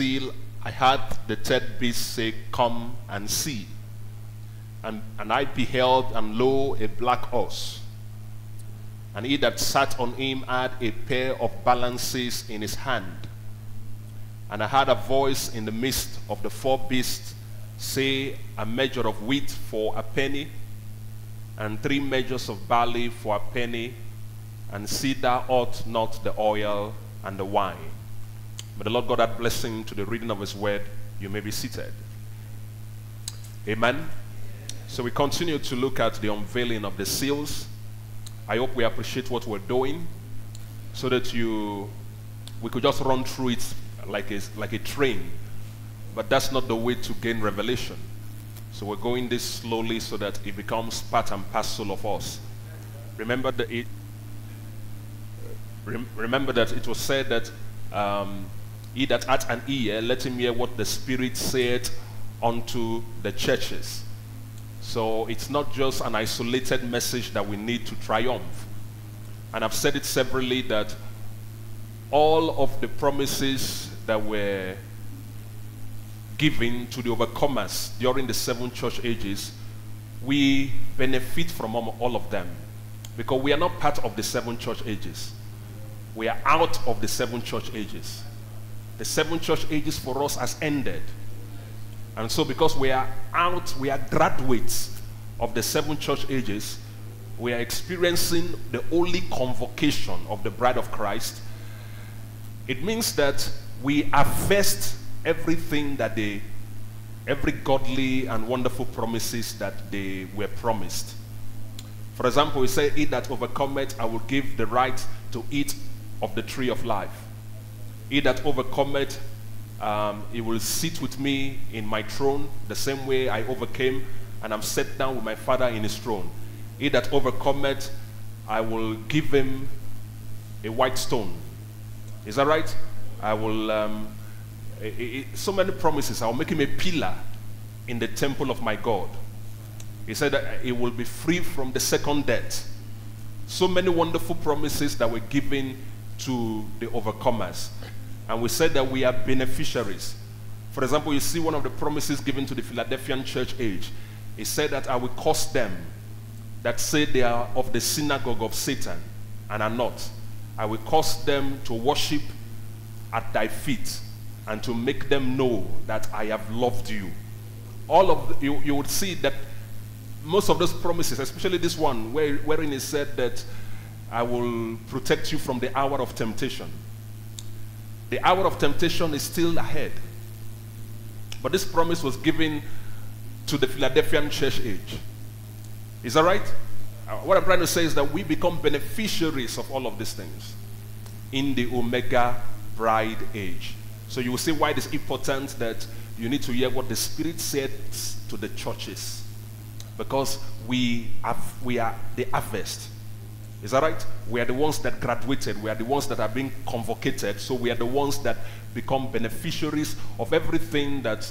seal, I heard the third beast say, Come and see. And, and I beheld, and lo, a black horse. And he that sat on him had a pair of balances in his hand. And I heard a voice in the midst of the four beasts say, A measure of wheat for a penny, and three measures of barley for a penny, and cedar ought not the oil and the wine. May the Lord God add blessing to the reading of his word. You may be seated. Amen. So we continue to look at the unveiling of the seals. I hope we appreciate what we're doing so that you we could just run through it like a, like a train. But that's not the way to gain revelation. So we're going this slowly so that it becomes part and parcel of us. Remember that it remember that it was said that um, he that hath an ear, let him hear what the Spirit said unto the churches. So it's not just an isolated message that we need to triumph. And I've said it severally that all of the promises that were given to the overcomers during the seven church ages, we benefit from all of them because we are not part of the seven church ages. We are out of the seven church ages. The seven church ages for us has ended. And so, because we are out, we are graduates of the seven church ages, we are experiencing the holy convocation of the bride of Christ. It means that we harvest everything that they, every godly and wonderful promises that they were promised. For example, we say, Eat that overcometh, I will give the right to eat of the tree of life. He that overcometh, um, he will sit with me in my throne, the same way I overcame, and I'm set down with my Father in his throne. He that overcometh, I will give him a white stone. Is that right? I will, um, it, it, so many promises. I will make him a pillar in the temple of my God. He said that he will be free from the second death. So many wonderful promises that were given to the overcomers. And we said that we are beneficiaries. For example, you see one of the promises given to the Philadelphian church age. It said that I will cause them that say they are of the synagogue of Satan and are not. I will cause them to worship at thy feet and to make them know that I have loved you. All of the, you, you would see that most of those promises, especially this one, where, wherein he said that I will protect you from the hour of temptation. The hour of temptation is still ahead. But this promise was given to the Philadelphian church age. Is that right? Uh, what I'm trying to say is that we become beneficiaries of all of these things in the Omega bride age. So you will see why it is important that you need to hear what the Spirit said to the churches. Because we, have, we are the harvest. Is that right? We are the ones that graduated. We are the ones that are being convocated. So we are the ones that become beneficiaries of everything that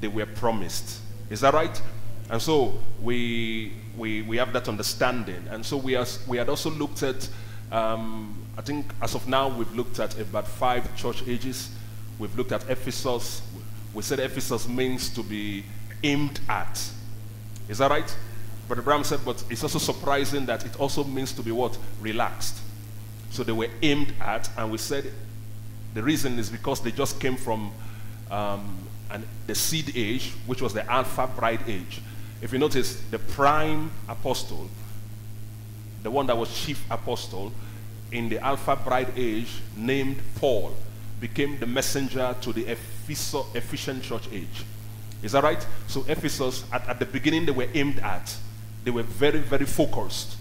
they were promised. Is that right? And so we, we, we have that understanding. And so we, are, we had also looked at, um, I think as of now, we've looked at about five church ages. We've looked at Ephesus. We said Ephesus means to be aimed at. Is that right? Brother Branham said, but it's also surprising that it also means to be what? Relaxed. So they were aimed at, and we said the reason is because they just came from um, an, the seed age, which was the Alpha bride age. If you notice, the prime apostle, the one that was chief apostle in the Alpha bride age, named Paul, became the messenger to the Ephesian church age. Is that right? So Ephesus, at, at the beginning, they were aimed at. They were very, very focused.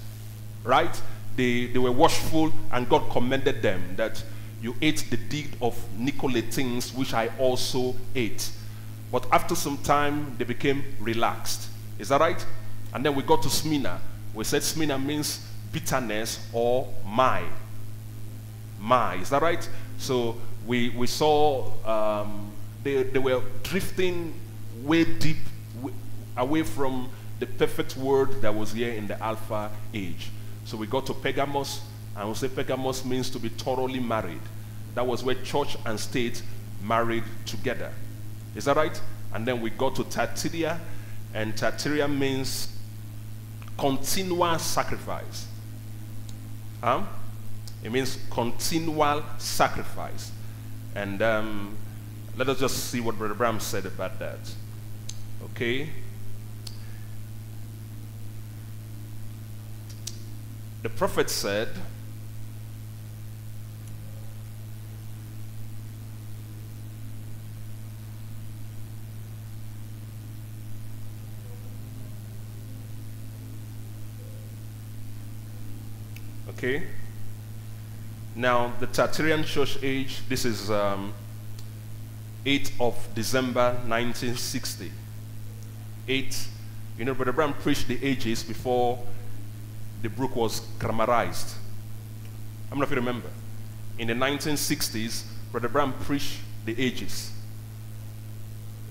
Right? They, they were watchful, and God commended them that you ate the deed of Nicolaitans, which I also ate. But after some time, they became relaxed. Is that right? And then we got to Smyrna. We said Smyrna means bitterness or my. My. Is that right? So we, we saw um, they, they were drifting way deep away from the perfect word that was here in the Alpha age. So we got to Pergamos, and we say Pergamos means to be thoroughly married. That was where church and state married together. Is that right? And then we go to Thyatira, and Thyatira means continual sacrifice. Huh? It means continual sacrifice. And um, let us just see what Brother Branham said about that. Okay? The prophet said, Okay? Now, the Thyatiran church age, this is um, 8th of December 1960. 8, you know, Brother Branham preached the ages before the book was grammarized. I don't know if you remember. In the 1960s, Brother Branham preached the ages.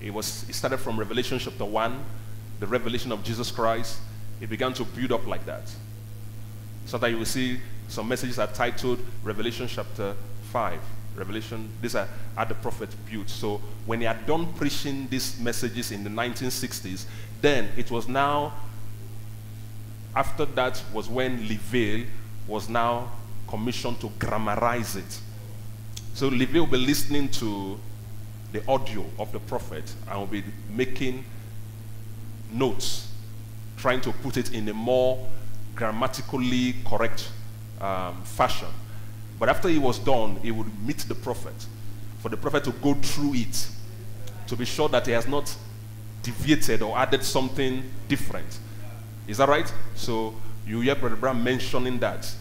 It, was, it started from Revelation chapter 1, the revelation of Jesus Christ. It began to build up like that. So that you will see some messages are titled Revelation chapter 5. Revelation, these are how the prophet built. So when he had done preaching these messages in the 1960s, then it was now, after that was when Lee Vayle was now commissioned to grammarize it. So Lee Vayle will be listening to the audio of the prophet and will be making notes, trying to put it in a more grammatically correct um, fashion. But after he was done, he would meet the prophet for the prophet to go through it to be sure that he has not deviated or added something different. Is that right? So you hear Brother Branham mentioning that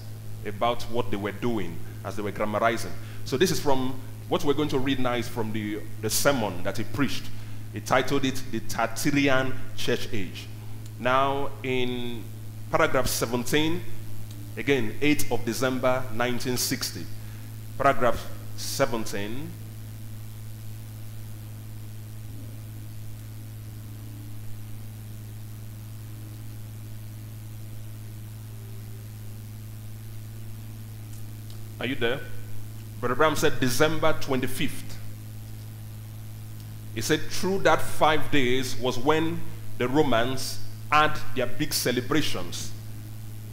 about what they were doing as they were grammarizing. So this is from what we're going to read now is from the, the sermon that he preached. He titled it The Thyatirian Church Age. Now, in Paragraph 17, again, 8th of December 1960. Paragraph 17. Are you there? Brother Branham said December 25th. He said, through that five days was when the Romans had their big celebrations,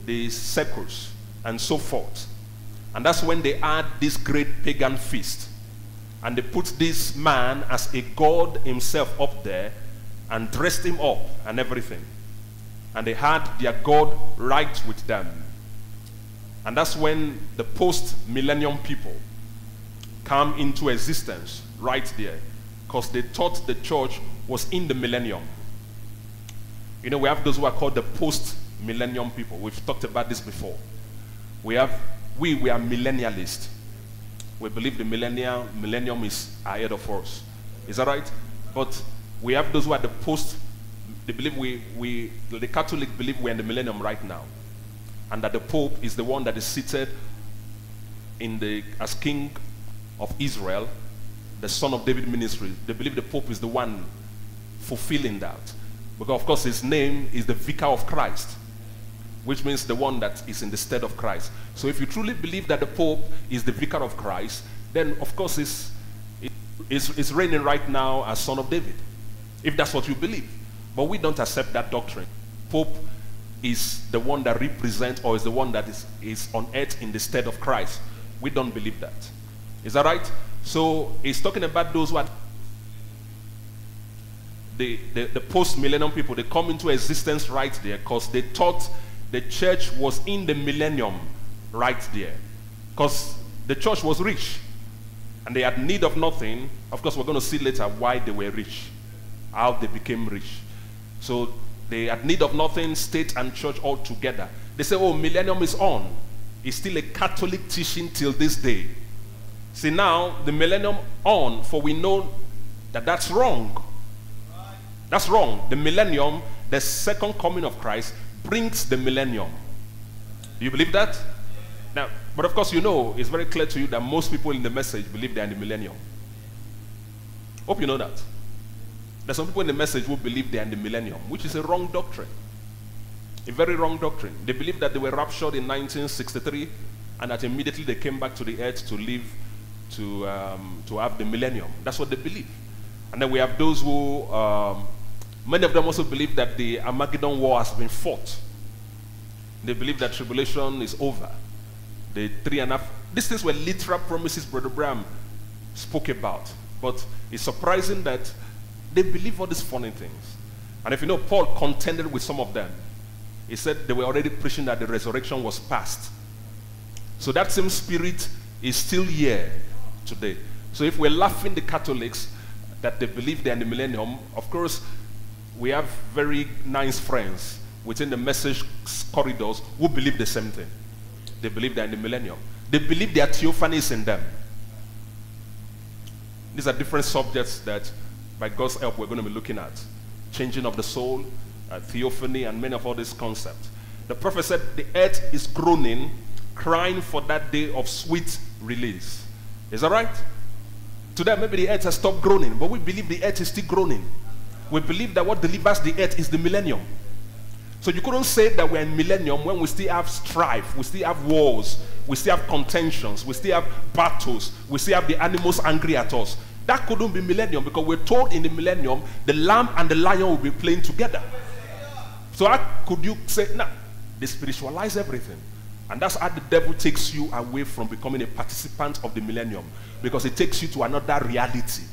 the circles, and so forth. And that's when they had this great pagan feast. And they put this man as a god himself up there and dressed him up and everything. And they had their god right with them. And that's when the post millennium people come into existence right there. Because they thought the church was in the millennium. You know, we have those who are called the post-millennium people. We've talked about this before. We have, we, we are millennialists. We believe the millennium, millennium is ahead of us. Is that right? But we have those who are the post, they believe we, we, the Catholic believe we're in the millennium right now. And that the Pope is the one that is seated in the, as king of Israel, the son of David ministry. They believe the Pope is the one fulfilling that. Because, of course, his name is the vicar of Christ, which means the one that is in the stead of Christ. So, if you truly believe that the Pope is the vicar of Christ, then, of course, he's, he's, reigning right now as son of David, if that's what you believe. But we don't accept that doctrine. Pope is the one that represents or is the one that is, is on earth in the stead of Christ. We don't believe that. Is that right? So, he's talking about those who are the, the, the post-millennium people, they come into existence right there because they thought the church was in the millennium right there. Because the church was rich and they had need of nothing. Of course, we're going to see later why they were rich, how they became rich. So they had need of nothing, state and church all together. They say, oh, millennium is on. It's still a Catholic teaching till this day. See, now the millennium on, for we know that that's wrong. That's wrong. The millennium, the second coming of Christ, brings the millennium. Do you believe that? Now, but of course, you know, it's very clear to you that most people in the message believe they're in the millennium. Hope you know that. There's some people in the message who believe they're in the millennium, which is a wrong doctrine. A very wrong doctrine. They believe that they were raptured in 1963 and that immediately they came back to the earth to live to, um, to have the millennium. That's what they believe. And then we have those who, um, many of them also believe that the Armageddon war has been fought. They believe that tribulation is over. The three and a half, these things were literal promises Brother Branham spoke about. But it's surprising that they believe all these funny things. And if you know, Paul contended with some of them. He said they were already preaching that the resurrection was past. So that same spirit is still here today. So if we're laughing the Catholics that they believe they're in the millennium, of course, we have very nice friends within the message corridors who believe the same thing. They believe they're in the millennium. They believe there are theophanies in them. These are different subjects that, by God's help, we're going to be looking at. Changing of the soul, uh, theophany, and many of all these concepts. The prophet said the earth is groaning, crying for that day of sweet release. Is that right? Today, maybe the earth has stopped groaning, but we believe the earth is still groaning. We believe that what delivers the earth is the millennium. So you couldn't say that we're in millennium when we still have strife, we still have wars, we still have contentions, we still have battles, we still have the animals angry at us. That couldn't be millennium because we're told in the millennium the lamb and the lion will be playing together. So how could you say, no, nah, they spiritualize everything. And that's how the devil takes you away from becoming a participant of the millennium because it takes you to another reality.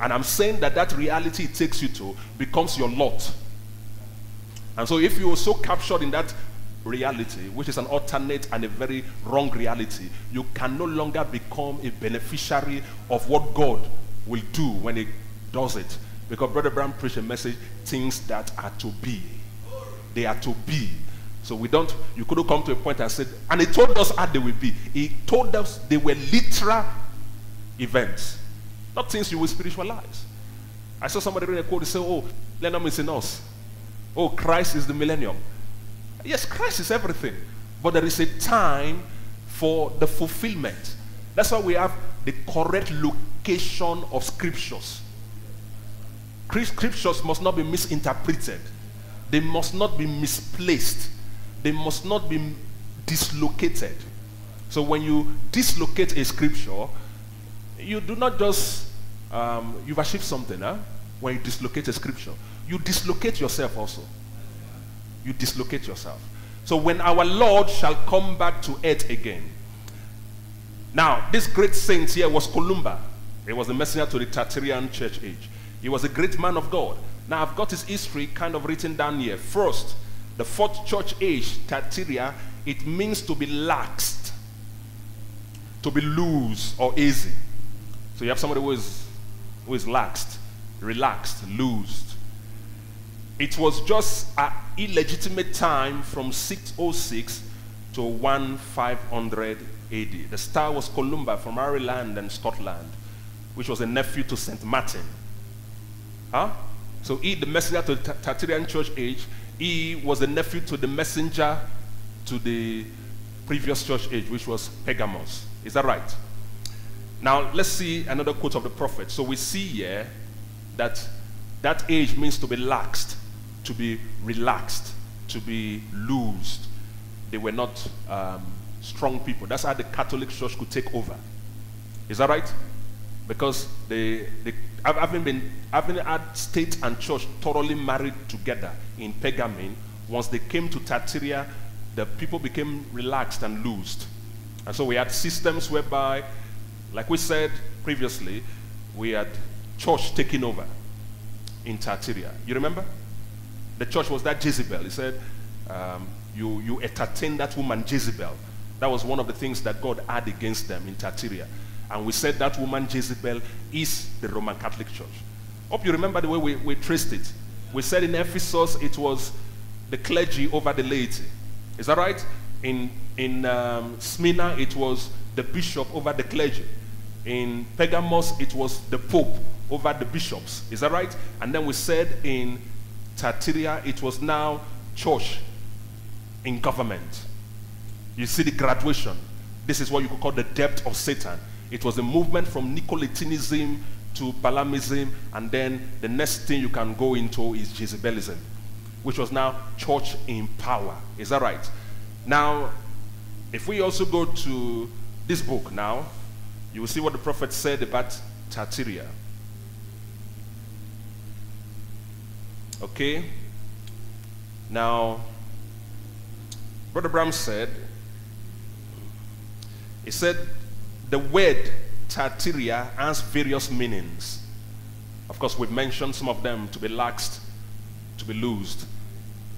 And I'm saying that that reality it takes you to becomes your lot. And so if you are so captured in that reality, which is an alternate and a very wrong reality, you can no longer become a beneficiary of what God will do when He does it. Because Brother Branham preached a message things that are to be. They are to be. So we don't, you couldn't come to a point and said, and he told us how they will be. He told us they were literal events, not things you will spiritualize. I saw somebody read a quote, and say, oh, millennium is in us. Oh, Christ is the millennium. Yes, Christ is everything. But there is a time for the fulfillment. That's why we have the correct location of scriptures. Scriptures must not be misinterpreted. They must not be misplaced. They must not be dislocated. So when you dislocate a scripture, you do not just, um, you've achieved something, huh? When you dislocate a scripture, you dislocate yourself also. You dislocate yourself. So when our Lord shall come back to earth again. Now, this great saint here was Columba. He was a messenger to the Thyatirian church age. He was a great man of God. Now, I've got his history kind of written down here. First, the fourth church age, Thyatira, it means to be laxed, to be loose or easy. So you have somebody who is, who is laxed, relaxed, loosed. It was just an illegitimate time from 606 to 1500 AD. The star was Columba from Ireland and Scotland, which was a nephew to St. Martin. Huh? So he, the messenger to the Thyatirian church age, he was a nephew to the messenger to the previous church age, which was Pergamos. Is that right? Now, let's see another quote of the prophet. So we see here that that age means to be laxed, to be relaxed, to be loosed. They were not um, strong people. That's how the Catholic Church could take over. Is that right? Because they, they having been having had state and church thoroughly married together in Pergamon, once they came to Thyatira, the people became relaxed and loosed. And so we had systems whereby, like we said previously, we had church taking over in Thyatira. You remember? The church was that Jezebel. He said, um, you, you entertain that woman Jezebel. That was one of the things that God had against them in Thyatira. And we said that woman Jezebel is the Roman Catholic Church. Hope you remember the way we, we traced it. We said in Ephesus it was the clergy over the laity. Is that right? In, in um, Smyrna it was the bishop over the clergy. In Pergamos it was the pope over the bishops. Is that right? And then we said in Thyatira it was now church in government. You see the graduation. This is what you could call the depth of Satan. It was a movement from Nicolaitanism to Balaamism, and then the next thing you can go into is Jezebelism, which was now church in power. Is that right? Now, if we also go to this book now, you will see what the prophet said about Thyatira. Okay? Now, Brother Branham said, he said, the word Thyatira has various meanings. Of course, we've mentioned some of them to be laxed, to be loosed.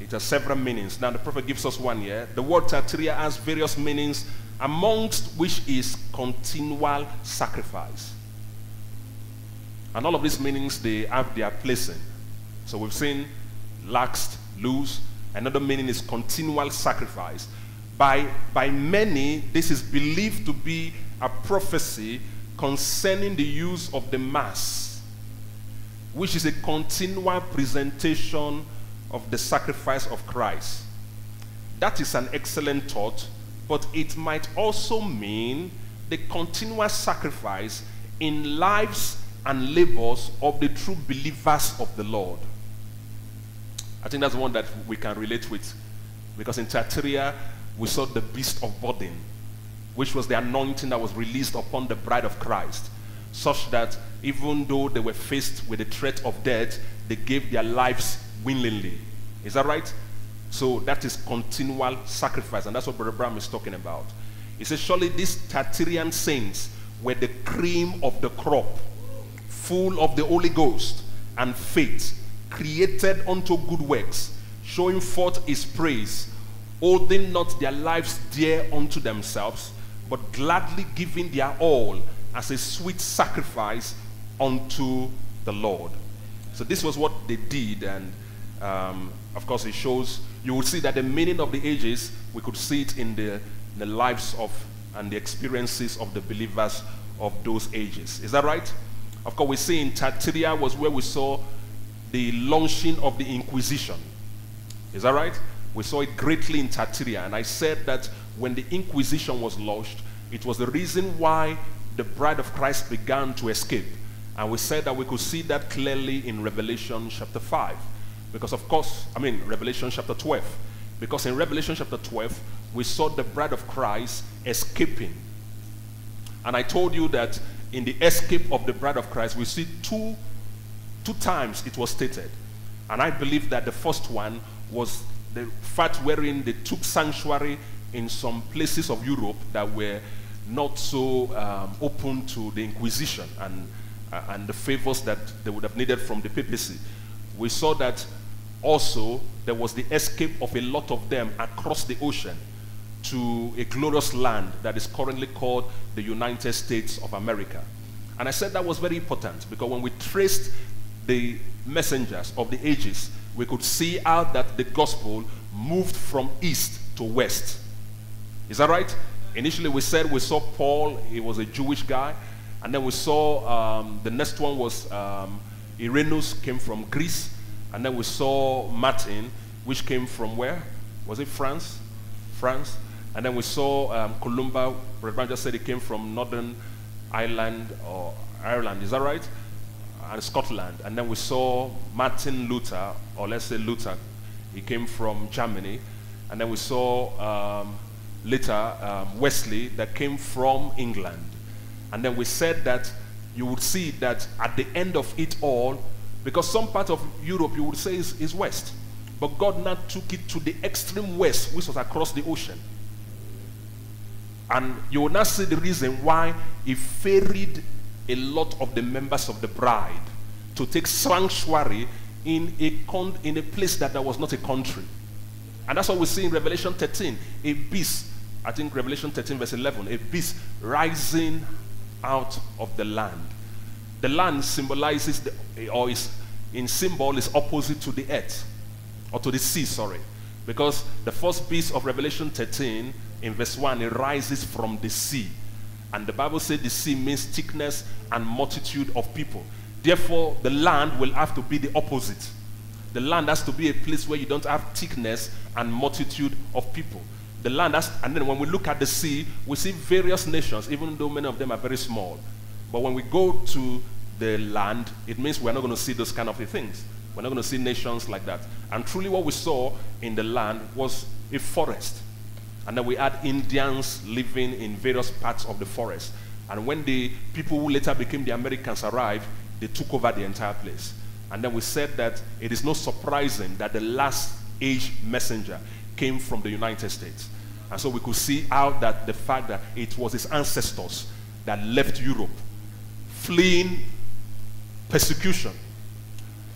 It has several meanings. Now, the prophet gives us one here. The word Thyatira has various meanings, amongst which is continual sacrifice. And all of these meanings, they have their placing. So we've seen laxed, loose. Another meaning is continual sacrifice. By, by many, this is believed to be a prophecy concerning the use of the Mass, which is a continual presentation of the sacrifice of Christ. That is an excellent thought, but it might also mean the continuous sacrifice in lives and labors of the true believers of the Lord. I think that's one that we can relate with. Because in Thyatira, we saw the beast of burden, which was the anointing that was released upon the bride of Christ, such that even though they were faced with the threat of death, they gave their lives willingly. Is that right? So that is continual sacrifice, and that's what Brother Branham is talking about. He says, Surely these Thyatirian saints were the cream of the crop, full of the Holy Ghost and faith, created unto good works, showing forth his praise, holding not their lives dear unto themselves, but gladly giving their all as a sweet sacrifice unto the Lord. So this was what they did, and um, of course, it shows, you will see that the meaning of the ages, we could see it in the, the lives of and the experiences of the believers of those ages. Is that right? Of course, we see in Thyatira was where we saw the launching of the Inquisition. Is that right? We saw it greatly in Thyatira. And I said that when the Inquisition was launched, it was the reason why the bride of Christ began to escape. And we said that we could see that clearly in Revelation chapter 5. Because, of course, I mean, Revelation chapter 12. Because in Revelation chapter 12, we saw the bride of Christ escaping. And I told you that in the escape of the bride of Christ, we see two, two times it was stated. And I believe that the first one was the fact wherein they took sanctuary in some places of Europe that were not so um, open to the Inquisition and, uh, and the favors that they would have needed from the papacy. We saw that also there was the escape of a lot of them across the ocean to a glorious land that is currently called the United States of America. And I said that was very important because when we traced the messengers of the ages, we could see how that the gospel moved from east to west. Is that right? Initially, we said we saw Paul, he was a Jewish guy. And then we saw um, the next one was um, Irenaeus, came from Greece. And then we saw Martin, which came from where? Was it France? France. And then we saw um, Columba. Brother just said he came from Northern Ireland or Ireland. Is that right? And Scotland. And then we saw Martin Luther, or let's say Luther. He came from Germany. And then we saw um, later um, Wesley that came from England. And then we said that you would see that at the end of it all, because some part of Europe you would say is, is west. But God now took it to the extreme west, which was across the ocean. And you will now see the reason why he ferried a lot of the members of the bride to take sanctuary in a, in a place that there was not a country. And that's what we see in Revelation 13. A beast, I think Revelation 13, verse 11, a beast rising out of the land. The land symbolizes, the, or is in symbol, is opposite to the earth, or to the sea, sorry. Because the first beast of Revelation 13, in verse 1, it rises from the sea. And the Bible said the sea means thickness and multitude of people. Therefore, the land will have to be the opposite. The land has to be a place where you don't have thickness and multitude of people. The land and then when we look at the sea, we see various nations, even though many of them are very small. But when we go to the land, it means we're not going to see those kind of things. We're not going to see nations like that. And truly, what we saw in the land was a forest. And then we had Indians living in various parts of the forest. And when the people who later became the Americans arrived, they took over the entire place. And then we said that it is not surprising that the last age messenger came from the United States. And so we could see how that the fact that it was his ancestors that left Europe fleeing persecution.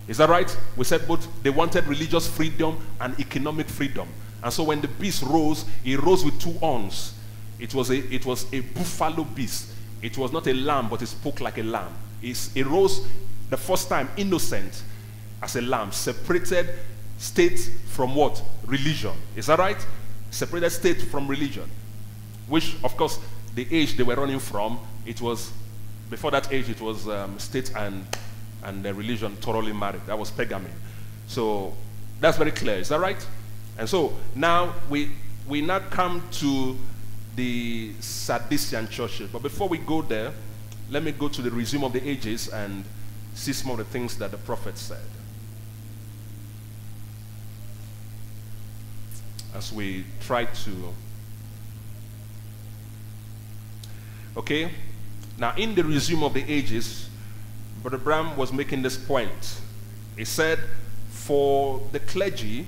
Is that right? We said both they wanted religious freedom and economic freedom. And so when the beast rose, he rose with two horns. It was a, it was a buffalo beast. It was not a lamb, but it spoke like a lamb. It's, it rose the first time innocent as a lamb, separated state from what? Religion. Is that right? Separated state from religion. Which, of course, the age they were running from, it was, before that age, it was um, state and, and the religion thoroughly married. That was pegamy. So that's very clear. Is that right? And so now we, we now come to the Sardisian churches. But before we go there, let me go to the resume of the ages and see some of the things that the prophet said. As we try to. Okay? Now, in the resume of the ages, Brother Branham was making this point. He said, for the clergy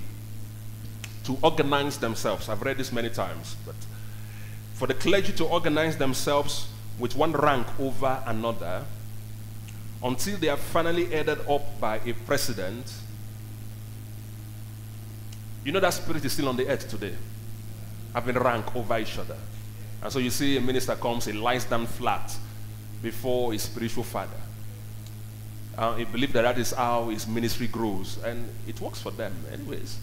to organize themselves, I've read this many times, but for the clergy to organize themselves with one rank over another until they are finally headed up by a president. You know that spirit is still on the earth today, having rank over each other. And so you see a minister comes, he lies down flat before his spiritual father. Uh, he believes that that is how his ministry grows, and it works for them, anyways.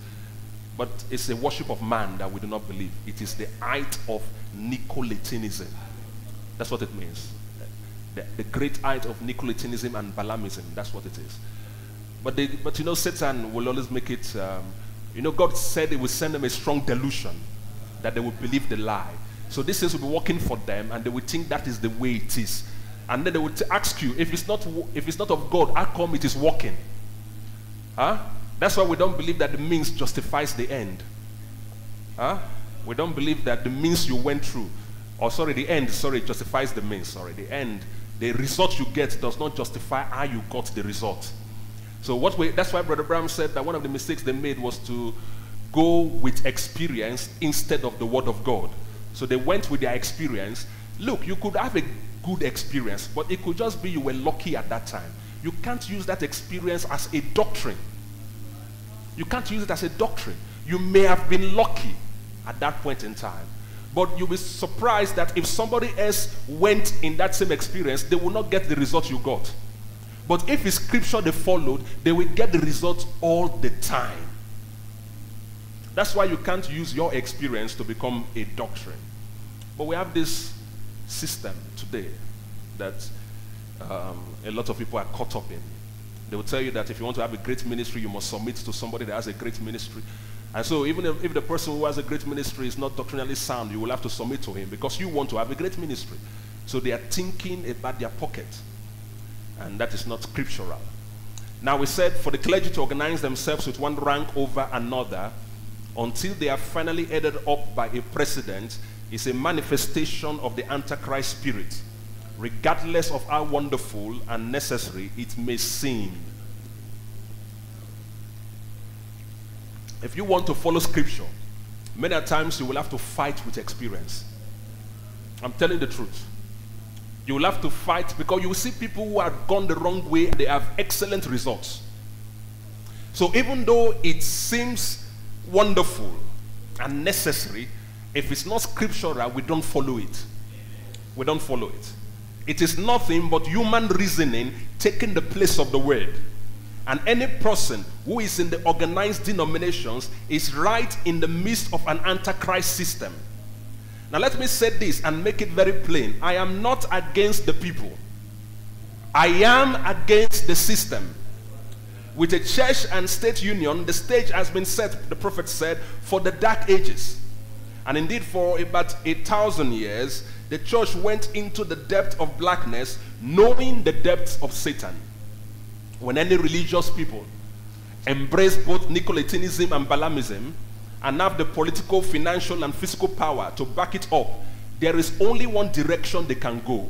But it's a worship of man that we do not believe. It is the height of Nicolaitism. That's what it means. The, the great height of Nicolaitism and Balaamism. That's what it is. But, they, but you know, Satan will always make it. Um, you know, God said He will send them a strong delusion that they will believe the lie. So this is will be working for them, and they will think that is the way it is. And then they will ask you, if it's not if it's not of God, how come it is working? Huh? That's why we don't believe that the means justifies the end. Huh? We don't believe that the means you went through or sorry, the end, sorry, justifies the means, sorry. The end, the result you get does not justify how you got the result. So what we, that's why Brother Branham said that one of the mistakes they made was to go with experience instead of the word of God. So they went with their experience. Look, you could have a good experience, but it could just be you were lucky at that time. You can't use that experience as a doctrine. You can't use it as a doctrine. You may have been lucky at that point in time. But you'll be surprised that if somebody else went in that same experience, they will not get the result you got. But if it's scripture they followed, they will get the result all the time. That's why you can't use your experience to become a doctrine. But we have this system today that um, a lot of people are caught up in. They will tell you that if you want to have a great ministry, you must submit to somebody that has a great ministry. And so, even if, if, the person who has a great ministry is not doctrinally sound, you will have to submit to him because you want to have a great ministry. So, they are thinking about their pocket. And that is not scriptural. Now, we said for the clergy to organize themselves with one rank over another until they are finally headed up by a president is a manifestation of the Antichrist spirit, regardless of how wonderful and necessary it may seem. If you want to follow scripture, many times you will have to fight with experience. I'm telling the truth. You will have to fight because you will see people who have gone the wrong way, they have excellent results. So even though it seems wonderful and necessary, if it's not scriptural, we don't follow it. We don't follow it. It is nothing but human reasoning taking the place of the word. And any person who is in the organized denominations is right in the midst of an antichrist system. Now, let me say this and make it very plain. I am not against the people, I am against the system. With a church and state union, the stage has been set, the prophet said, for the dark ages. And indeed, for about a thousand years, the church went into the depth of blackness, knowing the depths of Satan when any religious people embrace both Nicolaitanism and Balaamism and have the political, financial, and physical power to back it up, there is only one direction they can go,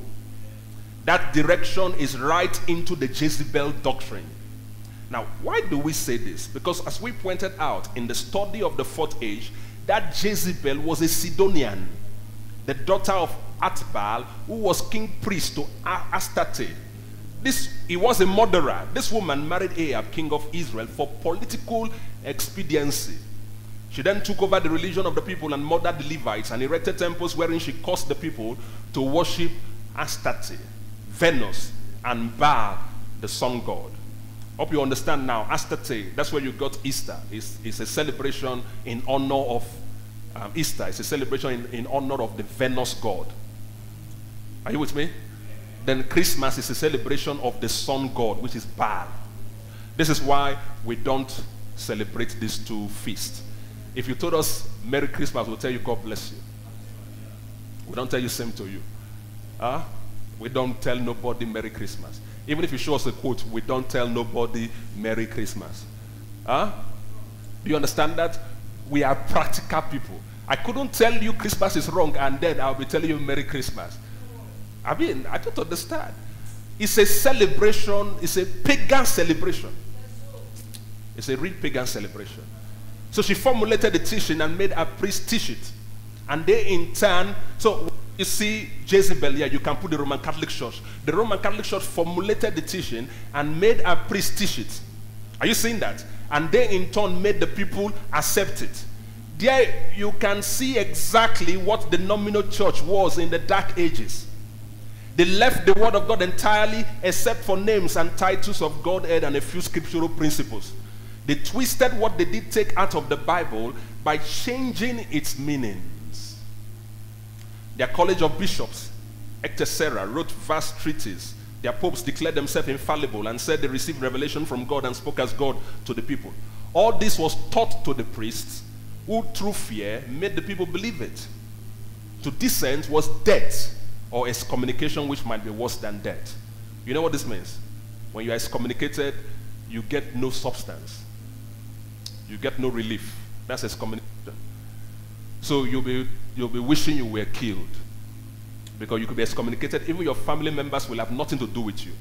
That direction is right into the Jezebel doctrine. Now, why do we say this? Because as we pointed out in the study of the fourth age, that Jezebel was a Sidonian, the daughter of Ethbaal, who was king priest to Astarte. This he was a murderer. This woman married Ahab, king of Israel, for political expediency. She then took over the religion of the people and murdered the Levites and erected temples wherein she caused the people to worship Astarte, Venus, and Baal, the sun god. Hope you understand now. Astarte, that's where you got Easter. It's, it's a celebration in honor of um, Easter. It's a celebration in, in honor of the Venus god. Are you with me? Then Christmas is a celebration of the sun god, which is Baal. This is why we don't celebrate these two feasts. If you told us Merry Christmas, we'll tell you God bless you. We don't tell you same to you. Huh? We don't tell nobody Merry Christmas. Even if you show us a quote, we don't tell nobody Merry Christmas. Huh? Do you understand that? We are practical people. I couldn't tell you Christmas is wrong and then I'll be telling you Merry Christmas. I mean, I don't understand. It's a celebration, it's a pagan celebration. It's a real pagan celebration. So she formulated the teaching and made a priest teach it. And they in turn, so you see Jezebel here, you can put the Roman Catholic Church. The Roman Catholic Church formulated the teaching and made a priest teach it. Are you seeing that? And they in turn made the people accept it. There you can see exactly what the nominal church was in the dark ages. They left the word of God entirely except for names and titles of Godhead and a few scriptural principles. They twisted what they did take out of the Bible by changing its meanings. Their College of Bishops, Ectesera, wrote vast treatises. Their popes declared themselves infallible and said they received revelation from God and spoke as God to the people. All this was taught to the priests, who through fear made the people believe it. To dissent was death or excommunication, which might be worse than death. You know what this means? When you are excommunicated, you get no substance you get no relief. That's excommunication. So you'll be, you'll be wishing you were killed because you could be excommunicated. Even your family members will have nothing to do with you.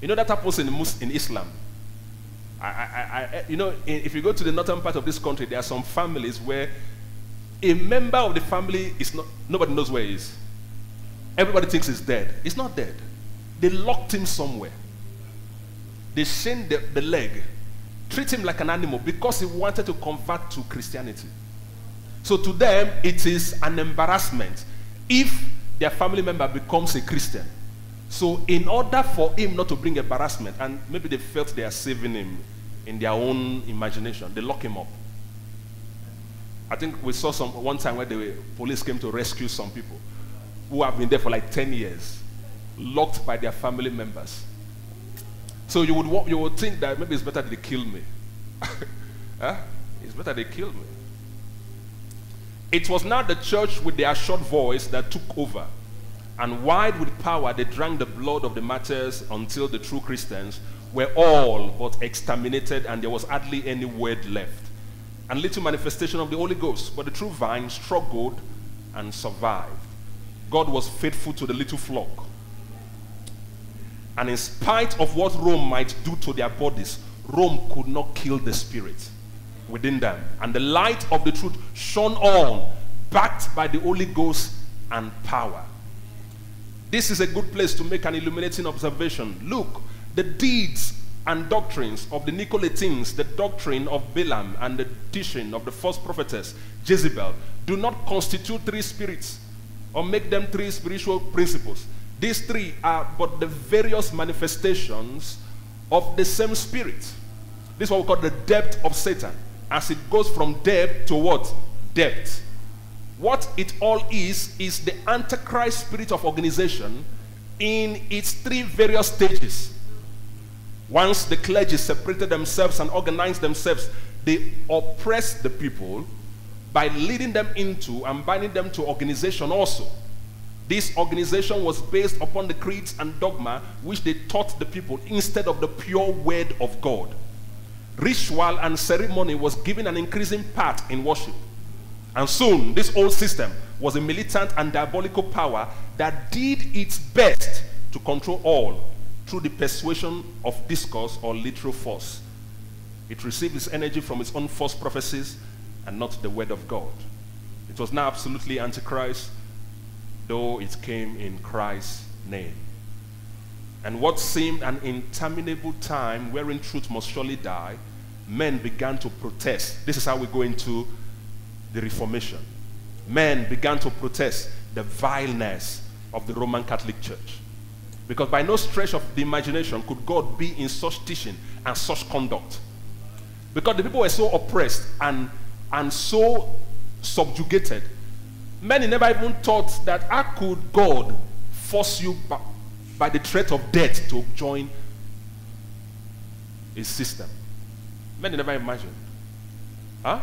You know that happens in, in Islam. I, I, I, eh, you know, if you go to the northern part of this country, there are some families where a member of the family is not, nobody knows where he is. Everybody thinks he's dead. He's not dead. They locked him somewhere. They chained the, the leg treat him like an animal because he wanted to convert to Christianity. So to them, it is an embarrassment if their family member becomes a Christian. So in order for him not to bring embarrassment, and maybe they felt they are saving him in their own imagination, they lock him up. I think we saw some one time where the police came to rescue some people who have been there for like 10 years, locked by their family members. So you would, you would think that maybe it's better they kill me. huh? It's better they kill me. It was not the church with their short voice that took over. And wide with power, they drank the blood of the martyrs until the true Christians were all but exterminated and there was hardly any word left. And little manifestation of the Holy Ghost. But the true vine struggled and survived. God was faithful to the little flock and in spite of what Rome might do to their bodies, Rome could not kill the spirit within them. And the light of the truth shone on, backed by the Holy Ghost and power. This is a good place to make an illuminating observation. Look, the deeds and doctrines of the Nicolaitans, the doctrine of Balaam, and the teaching of the false prophetess Jezebel do not constitute three spirits or make them three spiritual principles. These three are but the various manifestations of the same spirit. This is what we call the depth of Satan. As it goes from depth to what? Depth. What it all is, is the Antichrist spirit of organization in its three various stages. Once the clergy separated themselves and organized themselves, they oppressed the people by leading them into and binding them to organization also. This organization was based upon the creeds and dogma which they taught the people instead of the pure word of God. Ritual and ceremony was given an increasing part in worship. And soon, this old system was a militant and diabolical power that did its best to control all through the persuasion of discourse or literal force. It received its energy from its own false prophecies and not the word of God. It was now absolutely antichrist, though it came in Christ's name. And what seemed an interminable time wherein truth must surely die, men began to protest. This is how we go into the Reformation. Men began to protest the vileness of the Roman Catholic Church. Because by no stretch of the imagination could God be in such teaching and such conduct. Because the people were so oppressed and, and so subjugated. Many never even thought that how could God force you by, by the threat of death to join his system. Many never imagined. Huh?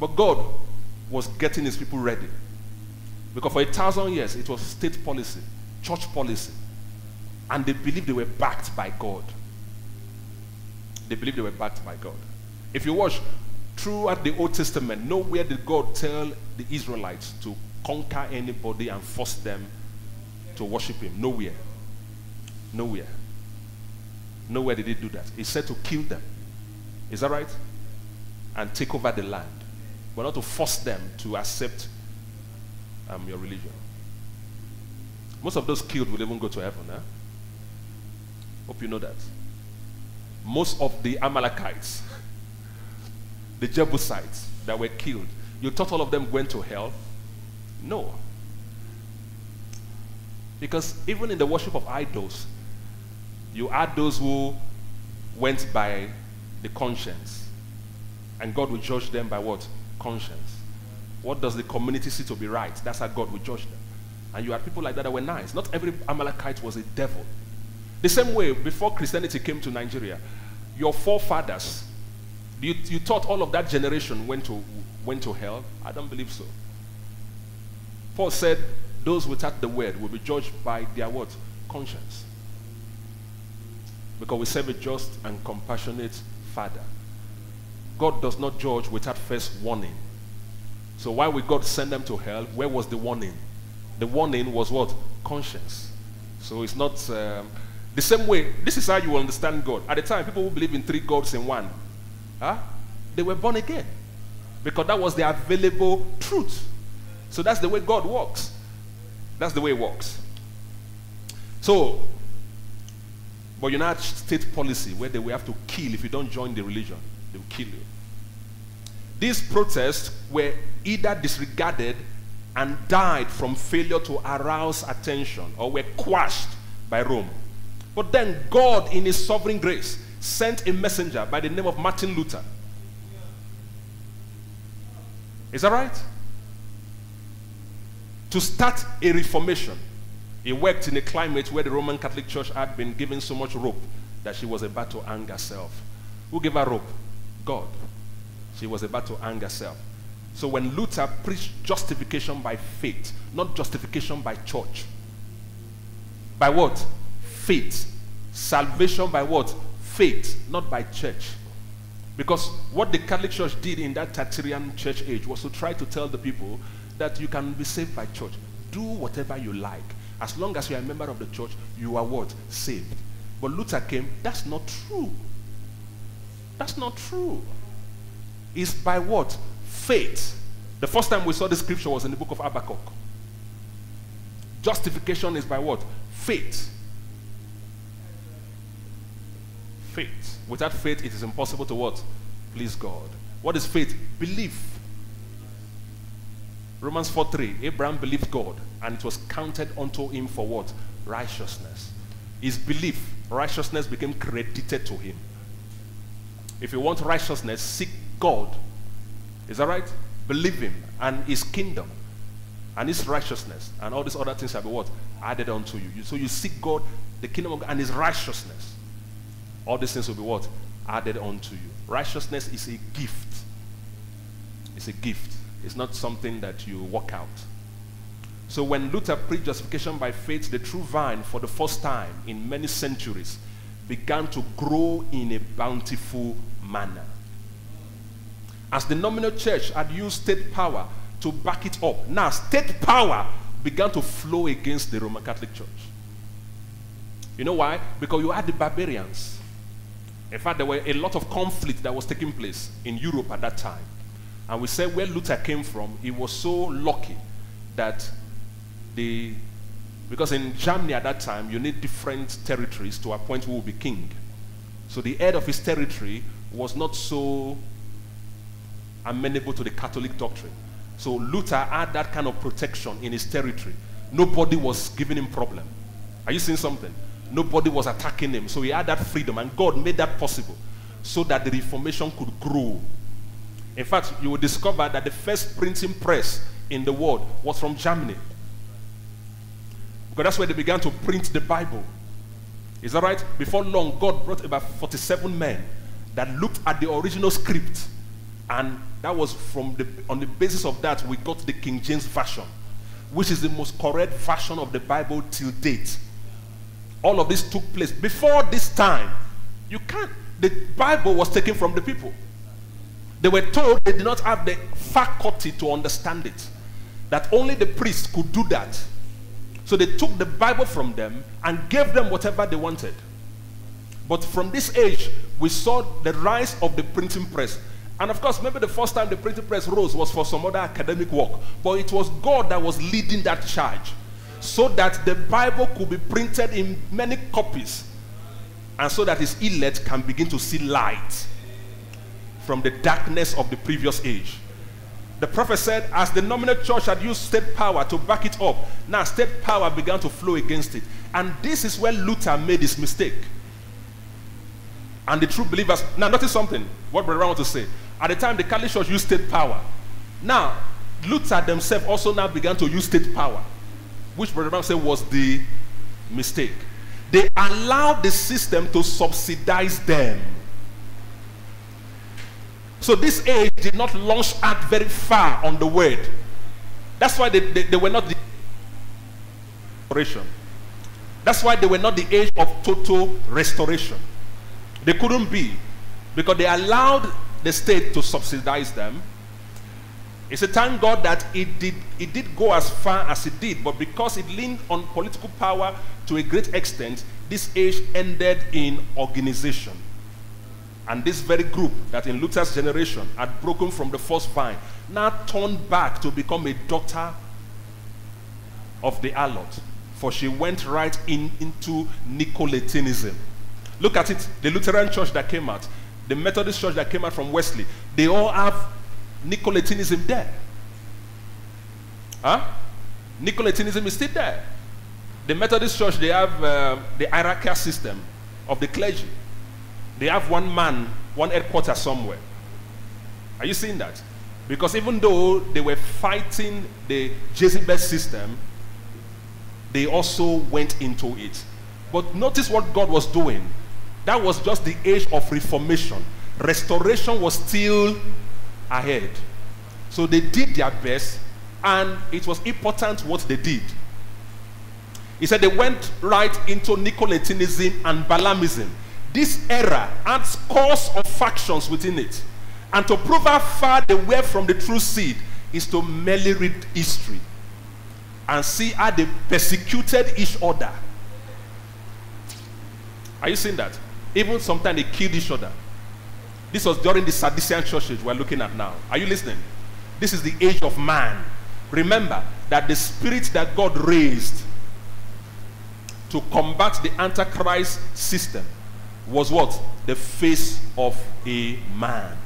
But God was getting his people ready. Because for a thousand years, it was state policy, church policy. And they believed they were backed by God. They believed they were backed by God. If you watch throughout the Old Testament, nowhere did God tell the Israelites to conquer anybody and force them to worship Him. Nowhere. Nowhere. Nowhere did He do that. He said to kill them. Is that right? And take over the land. But not to force them to accept um, your religion. Most of those killed will even go to heaven. Eh? Hope you know that. Most of the Amalekites, the Jebusites that were killed, you thought all of them went to hell? No. Because even in the worship of idols, you had those who went by the conscience. And God will judge them by what? Conscience. What does the community see to be right? That's how God will judge them. And you had people like that that were nice. Not every Amalekite was a devil. The same way, before Christianity came to Nigeria, your forefathers, you, you thought all of that generation went to, went to hell? I don't believe so. Paul said, those without the word will be judged by their what? Conscience. Because we serve a just and compassionate Father. God does not judge without first warning. So why would God send them to hell? Where was the warning? The warning was what? Conscience. So it's not um, the same way. This is how you will understand God. At the time, people who believe in three gods in one, huh? they were born again because that was the available truth. So that's the way God works. That's the way it works. So, but you now state policy where they will have to kill if you don't join the religion. They will kill you. These protests were either disregarded and died from failure to arouse attention or were quashed by Rome. But then God, in His sovereign grace, sent a messenger by the name of Martin Luther. Is that right? To start a reformation. He worked in a climate where the Roman Catholic Church had been given so much rope that she was about to hang herself. Who gave her rope? God. She was about to hang herself. So when Luther preached justification by faith, not justification by church. By what? Faith. Salvation by what? Faith, not by church. Because what the Catholic Church did in that Thyatirian church age was to try to tell the people that you can be saved by church. Do whatever you like. As long as you are a member of the church, you are what? Saved. But Luther came, that's not true. That's not true. It's by what? Faith. The first time we saw the scripture was in the book of Habakkuk. Justification is by what? Faith. Faith. Without faith, it is impossible to what? Please God. What is faith? Belief. Romans 4 3. Abraham believed God, and it was counted unto him for what? Righteousness. His belief, righteousness became credited to him. If you want righteousness, seek God. Is that right? Believe him and his kingdom and his righteousness and all these other things shall be what? Added unto you. So you seek God, the kingdom of God, and his righteousness. All these things will be what? Added unto you. Righteousness is a gift. It's a gift. It's not something that you work out. So when Luther preached justification by faith, the true vine, for the first time in many centuries, began to grow in a bountiful manner. As the nominal church had used state power to back it up, now state power began to flow against the Roman Catholic Church. You know why? Because you had the barbarians. In fact, there were a lot of conflict that was taking place in Europe at that time. And we said where Luther came from, he was so lucky that the because in Germany at that time, you need different territories to appoint who will be king. So the head of his territory was not so amenable to the Catholic doctrine. So Luther had that kind of protection in his territory. Nobody was giving him problem. Are you seeing something? Nobody was attacking him. So he had that freedom, and God made that possible so that the Reformation could grow. In fact, you will discover that the first printing press in the world was from Germany. Because that's where they began to print the Bible. Is that right? Before long, God brought about 47 men that looked at the original script. And that was from the, on the basis of that, we got the King James Version, which is the most correct version of the Bible till date. All of this took place. Before this time, you can't, the Bible was taken from the people. They were told they did not have the faculty to understand it, that only the priest could do that. So they took the Bible from them and gave them whatever they wanted. But from this age, we saw the rise of the printing press. And of course, maybe the first time the printing press rose was for some other academic work. But it was God that was leading that charge. So that the Bible could be printed in many copies. And so that his elect can begin to see light from the darkness of the previous age. The prophet said, as the nominal church had used state power to back it up, now state power began to flow against it. And this is where Luther made his mistake. And the true believers, now notice something, what Brother want to say. At the time, the Catholic Church used state power. Now, Luther themselves also now began to use state power, which Brother Branham said was the mistake. They allowed the system to subsidize them. So this age did not launch out very far on the word. That's why they, they, they were not the restoration. That's why they were not the age of total restoration. They couldn't be because they allowed the state to subsidize them. It's a thank God that it did, it did go as far as it did, but because it leaned on political power to a great extent, this age ended in organization. And this very group that in Luther's generation had broken from the first vine now turned back to become a daughter of the harlot. For she went right in into Nicolaitanism. Look at it. The Lutheran church that came out, the Methodist church that came out from Wesley, they all have Nicolaitanism there. Huh? Nicolaitanism is still there. The Methodist church, they have uh, the hierarchical system of the clergy. They have one man, one headquarters somewhere. Are you seeing that? Because even though they were fighting the Jezebel system, they also went into it. But notice what God was doing. That was just the age of reformation. Restoration was still ahead. So they did their best, and it was important what they did. He said they went right into Nicolaitanism and Balaamism. This era had scores of factions within it. And to prove how far they were from the true seed is to merely read history and see how they persecuted each other. Are you seeing that? Even sometimes they killed each other. This was during the Sardisian church age we're looking at now. Are you listening? This is the age of man. Remember that the spirit that God raised to combat the Antichrist system was what? The face of a man.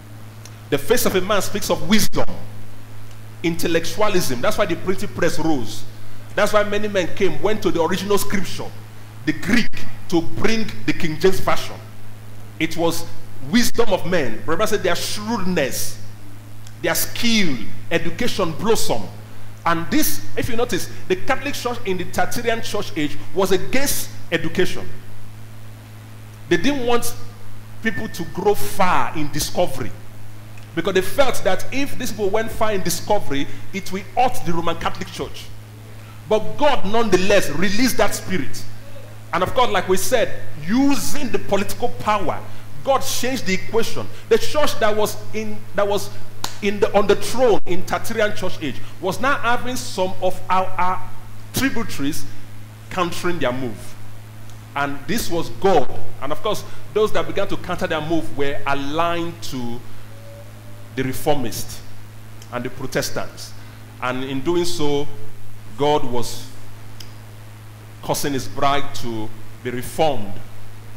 The face of a man speaks of wisdom, intellectualism. That's why the printing press rose. That's why many men came, went to the original scripture, the Greek, to bring the King James Version. It was wisdom of men. Remember, said their shrewdness, their skill, education blossom. And this, if you notice, the Catholic Church in the Thyatirian Church age was against education. They didn't want people to grow far in discovery. Because they felt that if these people went far in discovery, it will hurt the Roman Catholic Church. But God nonetheless released that spirit. And of course, like we said, using the political power, God changed the equation. The church that was in that was in the on the throne in Thyatirian church age was now having some of our, our tributaries countering their move. And this was God. And of course, those that began to counter their move were aligned to the reformists and the Protestants. And in doing so, God was causing his bride to be reformed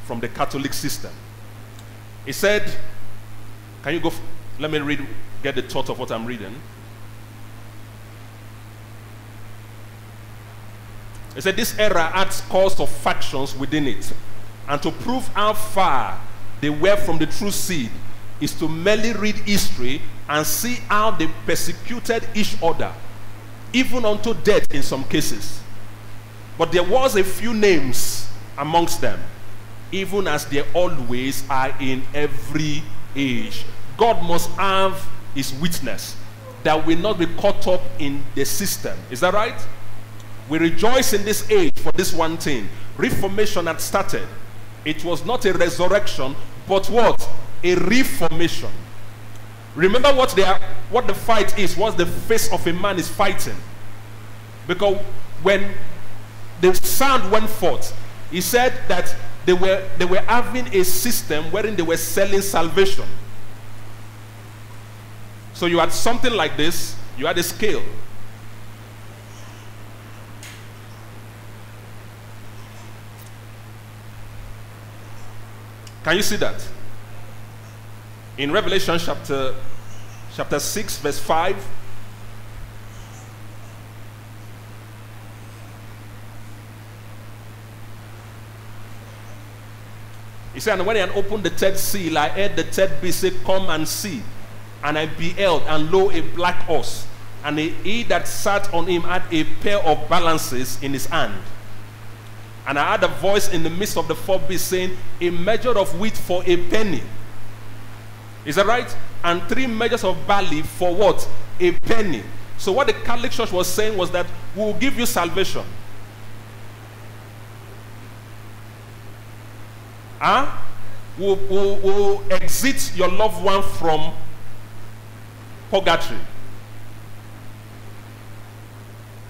from the Catholic system. He said, Can you go? Let me read, get the thought of what I'm reading. He said, This era adds cause of factions within it. And to prove how far they were from the true seed is to merely read history and see how they persecuted each other, even unto death in some cases. But there was a few names amongst them, even as there always are in every age. God must have his witness that will not be caught up in the system. Is that right? We rejoice in this age for this one thing. Reformation had started. It was not a resurrection, but what? A reformation. Remember what they are, what the fight is, what the face of a man is fighting. Because when the sound went forth, he said that they were they were having a system wherein they were selling salvation. So you had something like this, you had a scale. Can you see that? In Revelation chapter chapter 6 verse 5 He said, And when he had opened the third seal, I heard the third beast say, Come and see. And I beheld, and lo, a black horse. And he that sat on him had a pair of balances in his hand. And I heard a voice in the midst of the four beasts saying, A measure of wheat for a penny. Is that right? And three measures of barley for what? A penny. So, what the Catholic Church was saying was that we will give you salvation. Huh? Will, will, will exit your loved one from purgatory.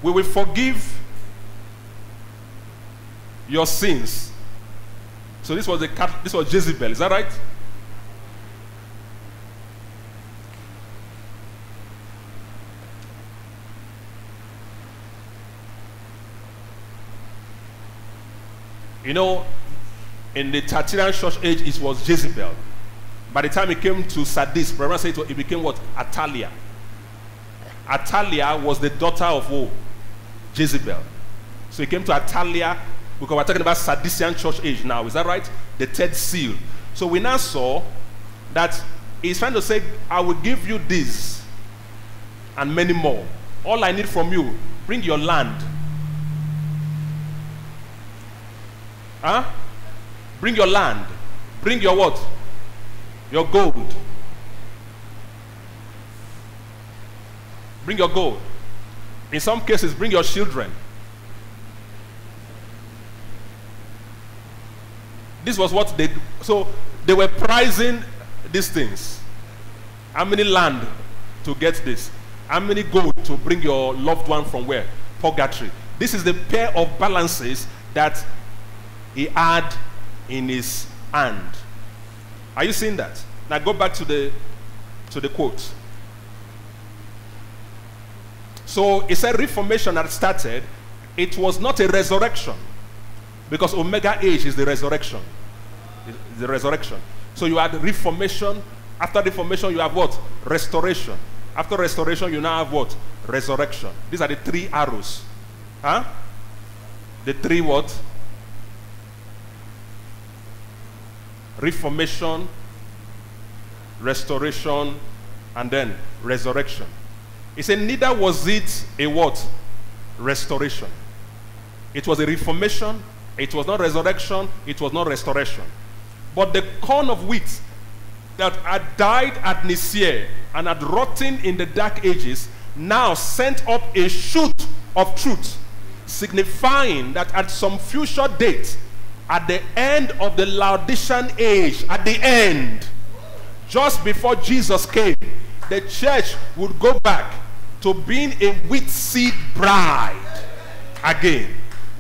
We will forgive your sins. So this was the this was Jezebel, is that right? You know, in the Thyatirian church age, it was Jezebel. By the time it came to Sardis, Branham said it became what? Athaliah. Athaliah was the daughter of who? Jezebel. So it came to Athaliah because we're talking about Sardisian church age now. Is that right? The third seal. So we now saw that he's trying to say, I will give you this and many more. All I need from you, bring your land. Huh? Bring your land. Bring your what? Your gold. Bring your gold. In some cases, bring your children. This was what they so they were pricing these things. How many land to get this? How many gold to bring your loved one from where? Purgatory. This is the pair of balances that he had in his hand. Are you seeing that? Now go back to the to the quote. So it said reformation had started. It was not a resurrection. Because Omega age is the resurrection. The resurrection. So you had reformation. After reformation, you have what? Restoration. After restoration, you now have what? Resurrection. These are the three arrows. Huh? The three what? Reformation, restoration, and then resurrection. He said, neither was it a what? Restoration. It was a reformation. It was not resurrection. It was not restoration. But the corn of wheat that had died at Nicaea and had rotten in the dark ages now sent up a shoot of truth, signifying that at some future date at the end of the Laodicean age, at the end, just before Jesus came, the church would go back to being a wheat seed bride again.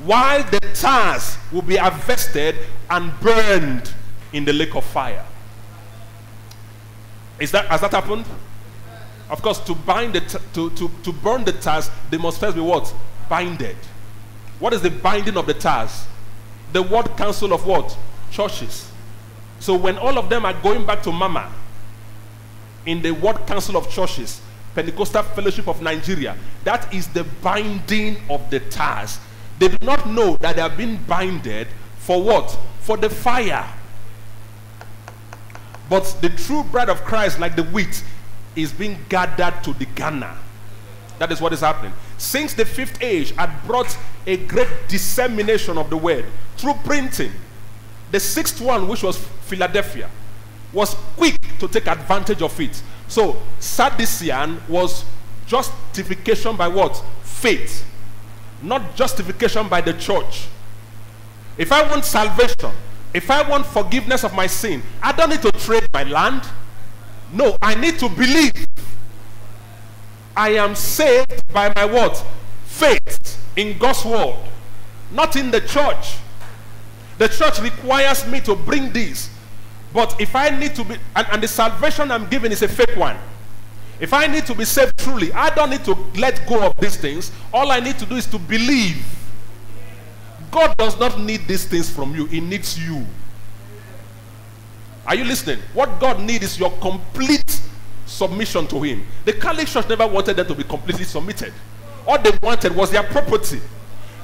while the tares will be harvested and burned in the lake of fire. Is that, has that happened? Of course, to bind the to, to, to burn the tares, they must first be what? Binded. What is the binding of the tares? The World Council of what? Churches. So when all of them are going back to Mama in the World Council of churches, Pentecostal Fellowship of Nigeria, that is the binding of the tares. They do not know that they have been binded for what? For the fire. But the true bride of Christ, like the wheat, is being gathered to the garner. That is what is happening. Since the fifth age had brought a great dissemination of the word through printing, the sixth one, which was Philadelphia, was quick to take advantage of it. So, Sardisian was justification by what? Faith. Not justification by the church. If I want salvation, if I want forgiveness of my sin, I don't need to trade my land. No, I need to believe. I am saved by my what? Faith in God's word, not in the church. The church requires me to bring this. But if I need to be, and, and the salvation I'm giving is a fake one. If I need to be saved truly, I don't need to let go of these things. All I need to do is to believe. God does not need these things from you, He needs you. Are you listening? What God needs is your complete submission to Him. The Catholic Church never wanted them to be completely submitted. All they wanted was their property.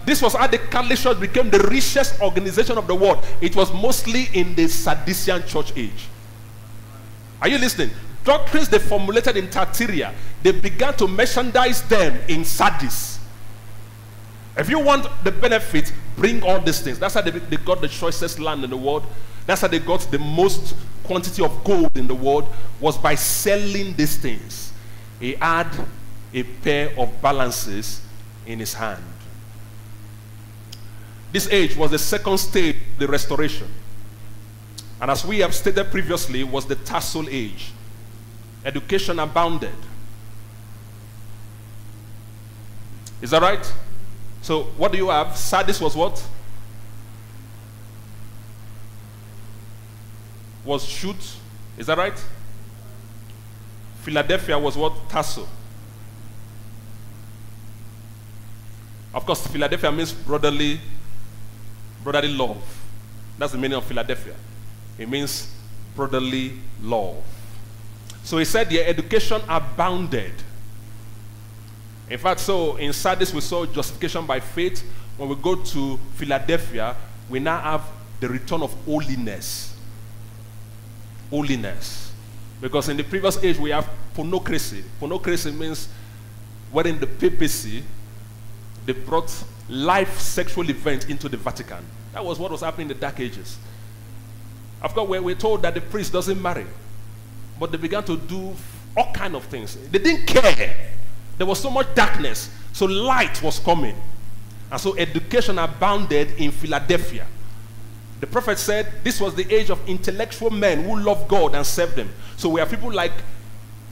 This was how the Catholic Church became the richest organization of the world. It was mostly in the Sardisian church age. Are you listening? Doctrines they formulated in Thyatira, they began to merchandise them in Sardis. If you want the benefit, bring all these things. That's how they, they got the choicest land in the world. That's how they got the most quantity of gold in the world was by selling these things. He had a pair of balances in his hand. This age was the second stage, the restoration. And as we have stated previously, was the tassel age. Education abounded. Is that right? So what do you have? Sardis was what? Was shoot. Is that right? Philadelphia was what? tassel. Of course, Philadelphia means brotherly, brotherly love. That's the meaning of Philadelphia. It means brotherly love. So he said, "Your education abounded." In fact, so in Sardis we saw justification by faith. When we go to Philadelphia, we now have the return of holiness. Holiness. Because in the previous age we have pornocracy. Pornocracy means wherein the papacy they brought life sexual events into the Vatican. That was what was happening in the Dark Ages. Of course, we're told that the priest doesn't marry, but they began to do all kind of things. They didn't care there was so much darkness, so light was coming. And so education abounded in Philadelphia. The prophet said this was the age of intellectual men who loved God and served Him. So we have people like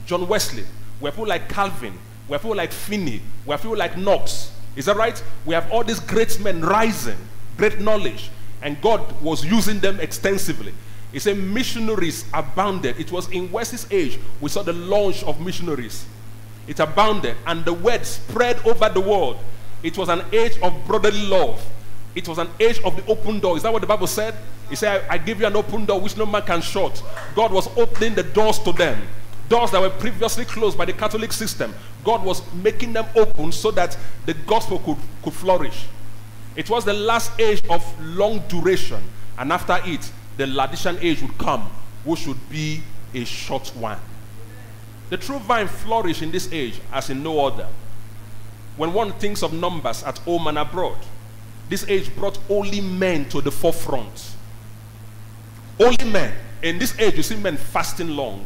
John Wesley, we have people like Calvin, we have people like Finney, we have people like Knox. Is that right? We have all these great men rising, great knowledge, and God was using them extensively. He said missionaries abounded. It was in Wesley's age we saw the launch of missionaries. It abounded, and the word spread over the world. It was an age of brotherly love. It was an age of the open door. Is that what the Bible said? He said, I, I give you an open door which no man can shut. God was opening the doors to them. Doors that were previously closed by the Catholic system. God was making them open so that the gospel could, could flourish. It was the last age of long duration. And after it, the Laodicean age would come, which should be a short one. The true vine flourished in this age as in no other. When one thinks of numbers at home and abroad, this age brought only men to the forefront. Only men. In this age, you see men fasting long.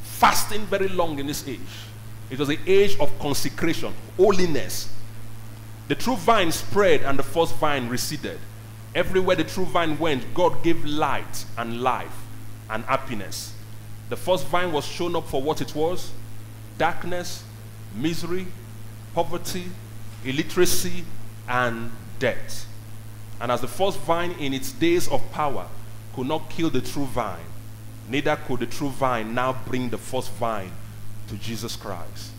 Fasting very long in this age. It was the age of consecration, holiness. The true vine spread and the false vine receded. Everywhere the true vine went, God gave light and life and happiness. The first vine was shown up for what it was darkness, misery, poverty, illiteracy, and death. And as the first vine in its days of power could not kill the true vine, neither could the true vine now bring the first vine to Jesus Christ.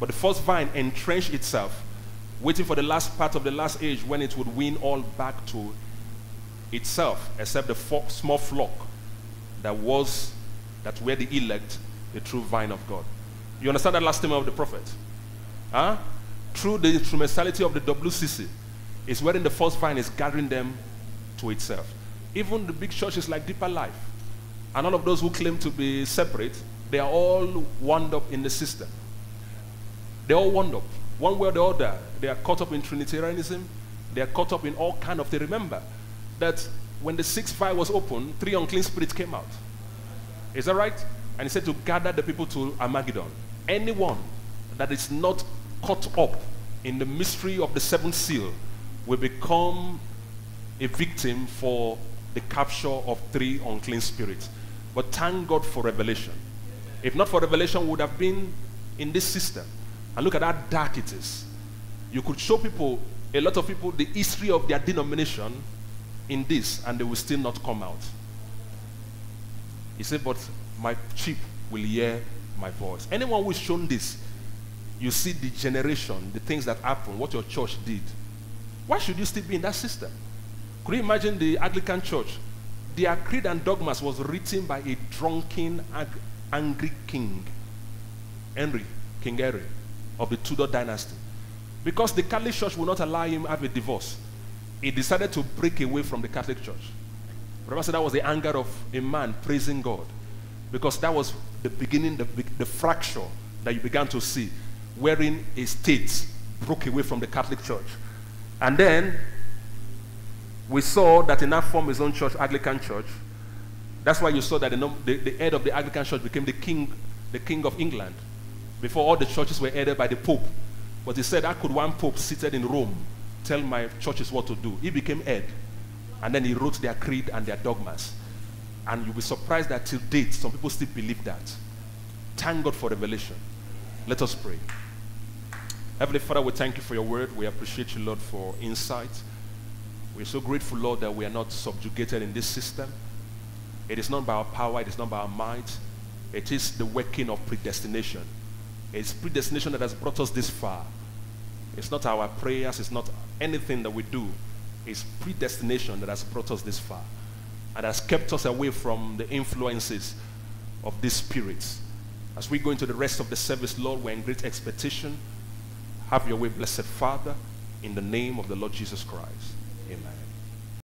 But the first vine entrenched itself, waiting for the last part of the last age when it would win all back to itself, except the small flock that was, that were the elect, the true vine of God. You understand that last statement of the prophet? Huh? Through the instrumentality of the WCC, is wherein the first vine is gathering them to itself. Even the big churches like Deeper Life, and all of those who claim to be separate, they are all wound up in the system. They're all wound up. One way or the other, they are caught up in Trinitarianism. They are caught up in all kind of. They remember that when the sixth vial was opened, three unclean spirits came out. Is that right? And he said to gather the people to Armageddon. Anyone that is not caught up in the mystery of the seventh seal will become a victim for the capture of three unclean spirits. But thank God for revelation. If not for revelation, would have been in this system. And look at how dark it is. You could show people, a lot of people, the history of their denomination in this, and they will still not come out. He said, But my sheep will hear my voice. Anyone who is shown this, you see the generation, the things that happen, what your church did. Why should you still be in that system? Could you imagine the Anglican church? Their creed and dogmas was written by a drunken, angry king, Henry, King Henry of the Tudor dynasty. Because the Catholic Church would not allow him have a divorce, he decided to break away from the Catholic Church. Remember, said that was the anger of a man praising God. Because that was the beginning, the, the fracture that you began to see, wherein a state broke away from the Catholic Church. And then we saw that in that form his own church, Anglican Church. That's why you saw that the, the, the head of the Anglican Church became the king, the king of England. Before all the churches were headed by the Pope. But he said, How could one Pope seated in Rome tell my churches what to do? He became head. And then he wrote their creed and their dogmas. And you'll be surprised that till date, some people still believe that. Thank God for revelation. Let us pray. Heavenly Father, we thank you for your word. We appreciate you, Lord, for insight. We're so grateful, Lord, that we are not subjugated in this system. It is not by our power, it is not by our might. It is the working of predestination. It's predestination that has brought us this far. It's not our prayers, it's not anything that we do. It's predestination that has brought us this far and has kept us away from the influences of these spirits. As we go into the rest of the service, Lord, we're in great expectation. Have your way, blessed Father, in the name of the Lord Jesus Christ.